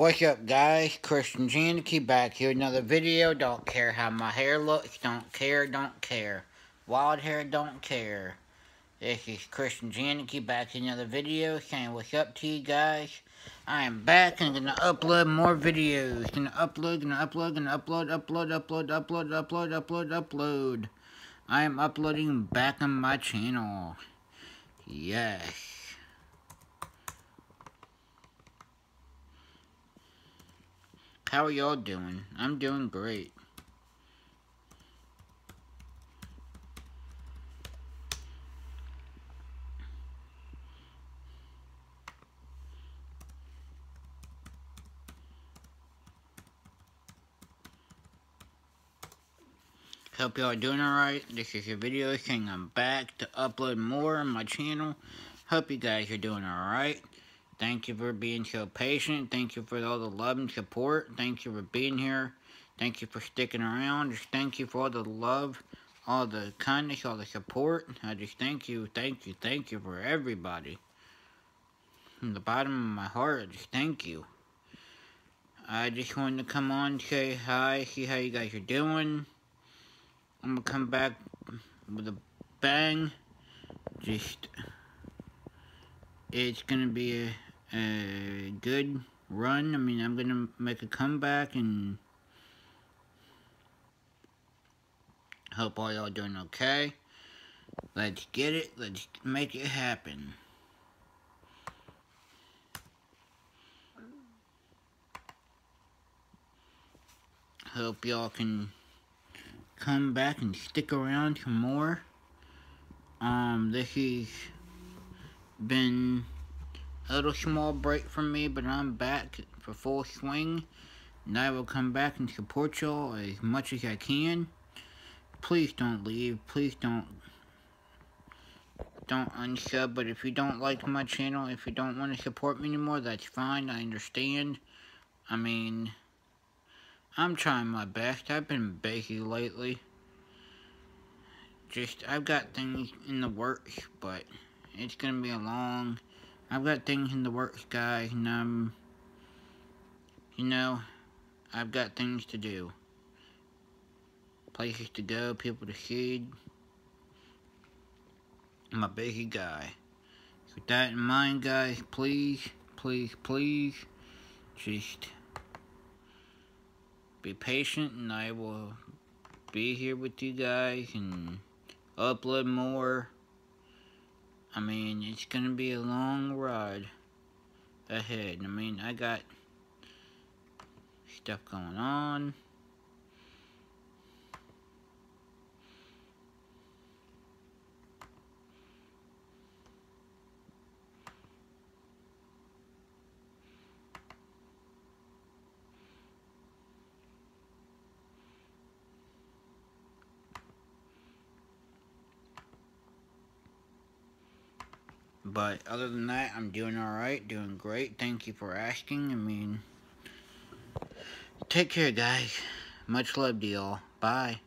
What's up guys, Christian Janicki back here another video, don't care how my hair looks, don't care, don't care. Wild hair, don't care. This is Christian Janicki back in another video saying what's up to you guys. I am back and gonna upload more videos. Gonna upload, gonna upload, gonna upload, upload, upload, upload, upload, upload, upload. I am uploading back on my channel. Yes. How are y'all doing? I'm doing great. Hope y'all are doing alright. This is your video saying I'm back to upload more on my channel. Hope you guys are doing alright. Thank you for being so patient. Thank you for all the love and support. Thank you for being here. Thank you for sticking around. Just thank you for all the love, all the kindness, all the support. I just thank you, thank you, thank you for everybody. From the bottom of my heart, just thank you. I just wanted to come on, say hi, see how you guys are doing. I'm gonna come back with a bang. Just, it's gonna be a a good run. I mean, I'm going to make a comeback and hope all y'all doing okay. Let's get it. Let's make it happen. Hope y'all can come back and stick around for more. Um, this has been a little small break from me, but I'm back for full swing. And I will come back and support y'all as much as I can. Please don't leave. Please don't don't unsub. But if you don't like my channel, if you don't want to support me anymore, that's fine. I understand. I mean, I'm trying my best. I've been busy lately. Just, I've got things in the works, but it's going to be a long I've got things in the works, guys, and um, you know, I've got things to do. Places to go, people to see. I'm a busy guy. With that in mind, guys, please, please, please, just be patient, and I will be here with you guys and upload more. I mean, it's going to be a long ride ahead. I mean, I got stuff going on. But other than that, I'm doing alright, doing great. Thank you for asking. I mean, take care, guys. Much love to y'all. Bye.